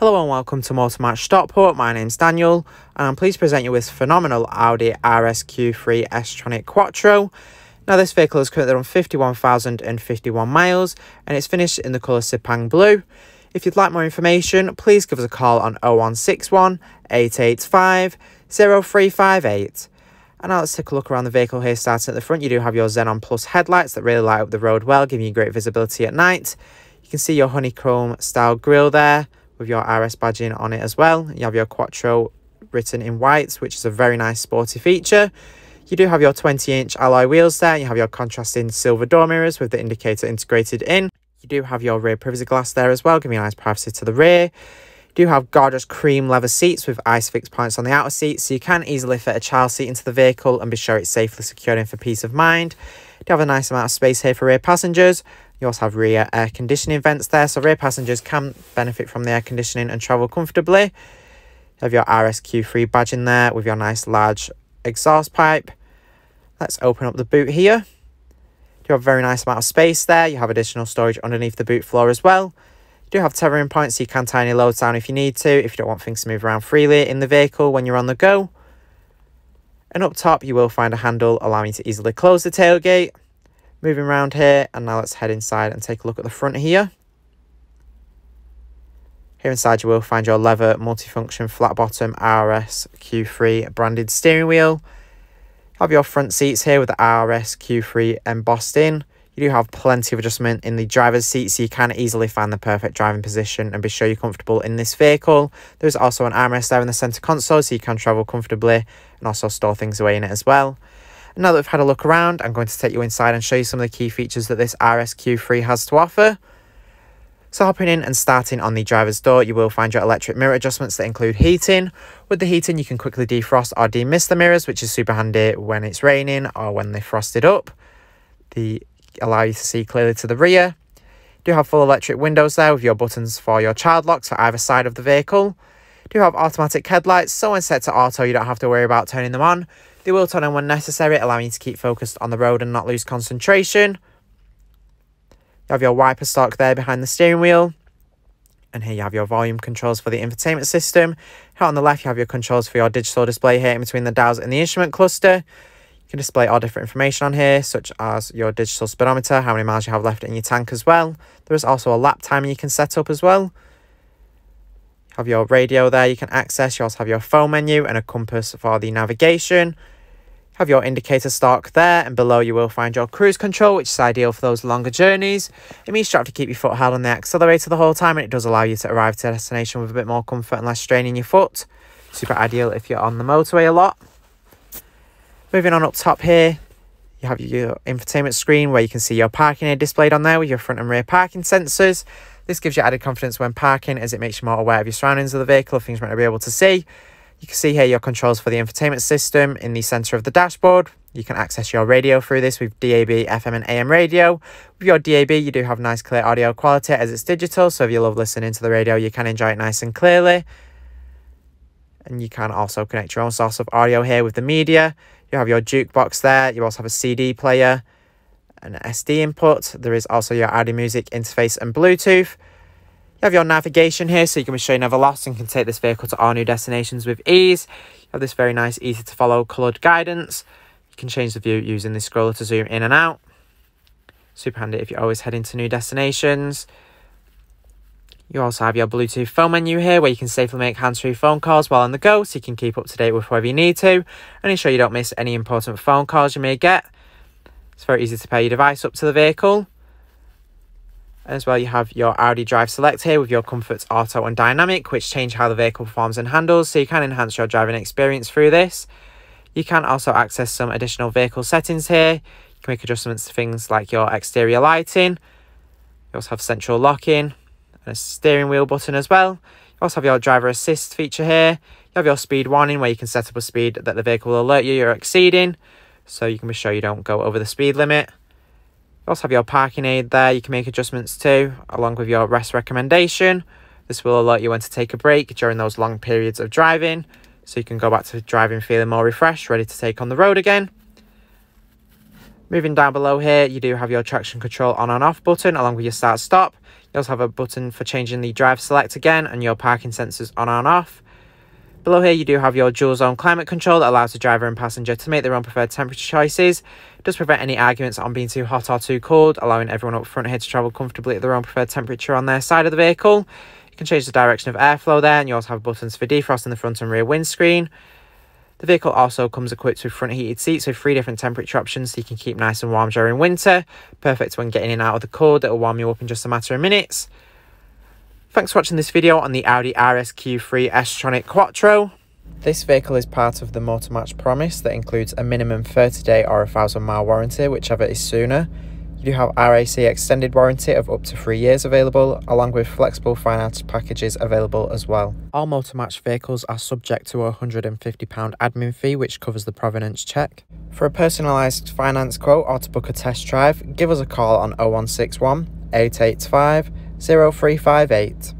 Hello and welcome to Motormatch Stockport. My name's Daniel and I'm pleased to present you with phenomenal Audi RSQ3 S-Tronic Quattro. Now this vehicle is currently on 51,051 miles and it's finished in the colour Sepang Blue. If you'd like more information, please give us a call on 0161 885 0358. And now let's take a look around the vehicle here, starting at the front. You do have your Xenon Plus headlights that really light up the road well, giving you great visibility at night. You can see your honeycomb style grille there with your RS badging on it as well. You have your Quattro written in white, which is a very nice sporty feature. You do have your 20 inch alloy wheels there. You have your contrasting silver door mirrors with the indicator integrated in. You do have your rear privacy glass there as well, giving you nice privacy to the rear. You do have gorgeous cream leather seats with ice ISOFIX points on the outer seats, so you can easily fit a child seat into the vehicle and be sure it's safely secured in for peace of mind. You do have a nice amount of space here for rear passengers. You also have rear air conditioning vents there, so rear passengers can benefit from the air conditioning and travel comfortably. You have your RSQ3 badge in there with your nice large exhaust pipe. Let's open up the boot here. You have a very nice amount of space there. You have additional storage underneath the boot floor as well. You do have tethering points, so you can tie any loads down if you need to, if you don't want things to move around freely in the vehicle when you're on the go. And up top, you will find a handle allowing you to easily close the tailgate. Moving around here, and now let's head inside and take a look at the front here. Here inside you will find your leather multifunction flat bottom RS Q3 branded steering wheel. Have your front seats here with the RS Q3 embossed in. You do have plenty of adjustment in the driver's seat so you can easily find the perfect driving position and be sure you're comfortable in this vehicle. There's also an armrest there in the centre console so you can travel comfortably and also store things away in it as well. Now that we've had a look around, I'm going to take you inside and show you some of the key features that this RSQ3 has to offer. So hopping in and starting on the driver's door, you will find your electric mirror adjustments that include heating. With the heating, you can quickly defrost or demist the mirrors, which is super handy when it's raining or when they're frosted up. They allow you to see clearly to the rear. Do have full electric windows there with your buttons for your child locks for either side of the vehicle. Do have automatic headlights, so when set to auto, you don't have to worry about turning them on. They will turn on when necessary, allowing you to keep focused on the road and not lose concentration. You have your wiper stalk there behind the steering wheel. And here you have your volume controls for the infotainment system. Here on the left, you have your controls for your digital display here in between the dials and the instrument cluster. You can display all different information on here, such as your digital speedometer, how many miles you have left in your tank as well. There is also a lap timer you can set up as well have your radio there you can access. You also have your phone menu and a compass for the navigation. Have your indicator stalk there and below you will find your cruise control which is ideal for those longer journeys. It means you have to keep your foot held on the accelerator the whole time and it does allow you to arrive to destination with a bit more comfort and less strain in your foot. Super ideal if you're on the motorway a lot. Moving on up top here, you have your infotainment screen where you can see your parking aid displayed on there with your front and rear parking sensors. This gives you added confidence when parking as it makes you more aware of your surroundings of the vehicle, of things you might be able to see. You can see here your controls for the infotainment system in the centre of the dashboard. You can access your radio through this with DAB, FM and AM radio. With your DAB, you do have nice clear audio quality as it's digital, so if you love listening to the radio, you can enjoy it nice and clearly. And you can also connect your own source of audio here with the media. You have your jukebox there. You also have a CD player an SD input. There is also your Audi Music interface and Bluetooth. You have your navigation here, so you can be sure you're never lost and can take this vehicle to all new destinations with ease. You have this very nice, easy to follow coloured guidance. You can change the view using the scroller to zoom in and out. Super handy if you're always heading to new destinations. You also have your Bluetooth phone menu here where you can safely make hands-free phone calls while on the go so you can keep up to date with whoever you need to and ensure you don't miss any important phone calls you may get. It's very easy to pair your device up to the vehicle. As well, you have your Audi Drive Select here with your Comfort Auto and Dynamic, which change how the vehicle performs and handles, so you can enhance your driving experience through this. You can also access some additional vehicle settings here. You can make adjustments to things like your exterior lighting. You also have central locking and a steering wheel button as well. You also have your driver assist feature here. You have your speed warning where you can set up a speed that the vehicle will alert you you're exceeding so you can be sure you don't go over the speed limit. You also have your parking aid there you can make adjustments to, along with your rest recommendation. This will alert you when to take a break during those long periods of driving, so you can go back to driving feeling more refreshed, ready to take on the road again. Moving down below here, you do have your traction control on and off button along with your start stop. You also have a button for changing the drive select again and your parking sensors on and off. Below here you do have your dual zone climate control that allows the driver and passenger to make their own preferred temperature choices. It does prevent any arguments on being too hot or too cold, allowing everyone up front here to travel comfortably at their own preferred temperature on their side of the vehicle. You can change the direction of airflow there and you also have buttons for defrosting the front and rear windscreen. The vehicle also comes equipped with front heated seats with three different temperature options so you can keep nice and warm during winter. Perfect when getting in and out of the cold, it'll warm you up in just a matter of minutes. Thanks for watching this video on the Audi RSQ3 S-Tronic Quattro. This vehicle is part of the Motormatch promise that includes a minimum 30 day or a 1000 mile warranty, whichever is sooner. You do have RAC extended warranty of up to three years available, along with flexible finance packages available as well. All Motormatch vehicles are subject to a £150 admin fee, which covers the provenance check. For a personalised finance quote or to book a test drive, give us a call on 0161 885 0358.